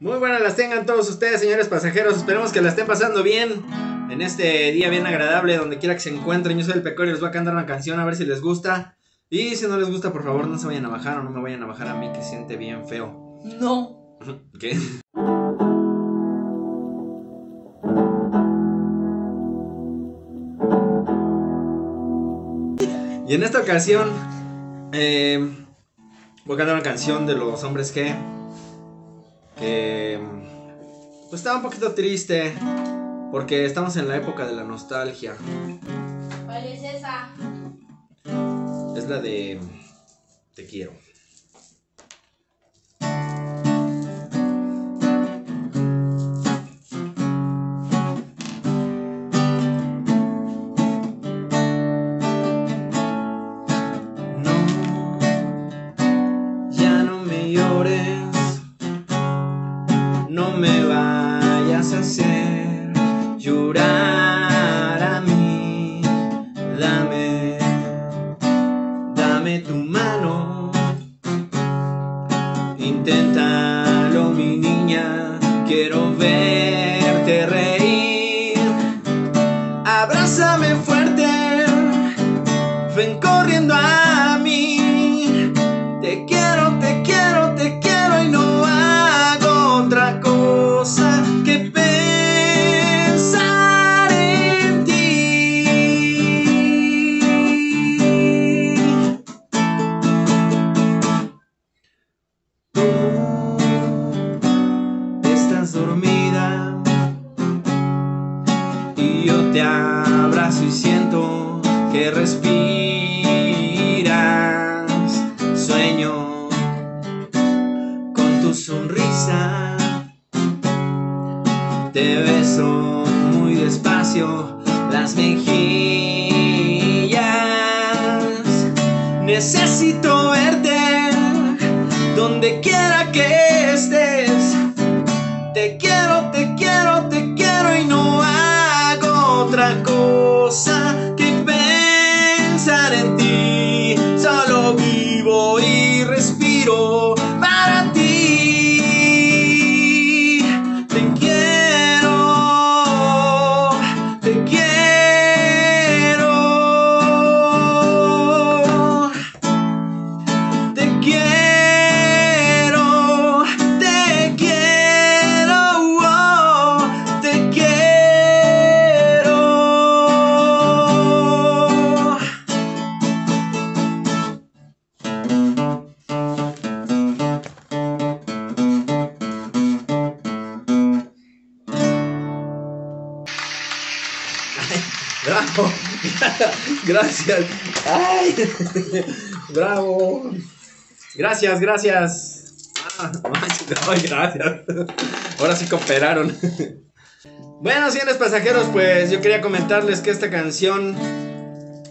Muy buenas las tengan todos ustedes, señores pasajeros. Esperemos que la estén pasando bien en este día bien agradable, donde quiera que se encuentren. Yo soy el Pecorio, les voy a cantar una canción a ver si les gusta. Y si no les gusta, por favor, no se vayan a bajar o no me vayan a bajar a mí, que siente bien feo. No. ¿Qué? Y en esta ocasión, eh, voy a cantar una canción de los hombres que. Que. pues estaba un poquito triste. Porque estamos en la época de la nostalgia. ¿Cuál es esa? Es la de. Te quiero. No, ya no me llores, inténtalo mi niña, quiero verte reír, abrázame fuerte, ven corriendo a y yo te abrazo y siento que respiras. Sueño con tu sonrisa. Te beso muy despacio las mejillas. Necesito verte donde quiera I go. Bravo, gracias. Ay, bravo. Gracias, gracias. Ah, ay, gracias. Ahora sí cooperaron. Bueno, señores pasajeros, pues yo quería comentarles que esta canción,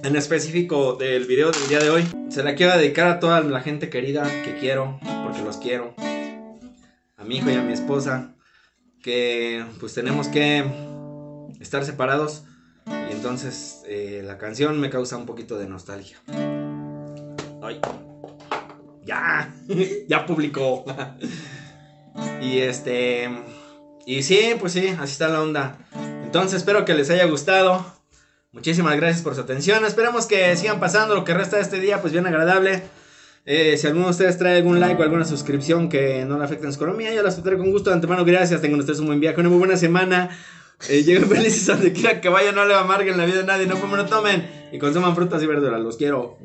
en específico del video del día de hoy, se la quiero dedicar a toda la gente querida que quiero, porque los quiero. A mi hijo y a mi esposa, que pues tenemos que estar separados. Y entonces eh, la canción me causa un poquito de nostalgia. Ay. Ya, ya publicó. y este. Y sí, pues sí, así está la onda. Entonces espero que les haya gustado. Muchísimas gracias por su atención. Esperemos que sigan pasando lo que resta de este día, pues bien agradable. Eh, si alguno de ustedes trae algún like o alguna suscripción que no le afecte en su economía, yo la aceptaré con gusto. De antemano, gracias. Tengan ustedes un buen viaje, una muy buena semana. Eh, lleguen felices donde quiera que vayan, no le amarguen la vida a nadie, no comen, no tomen y consuman frutas y verduras. Los quiero.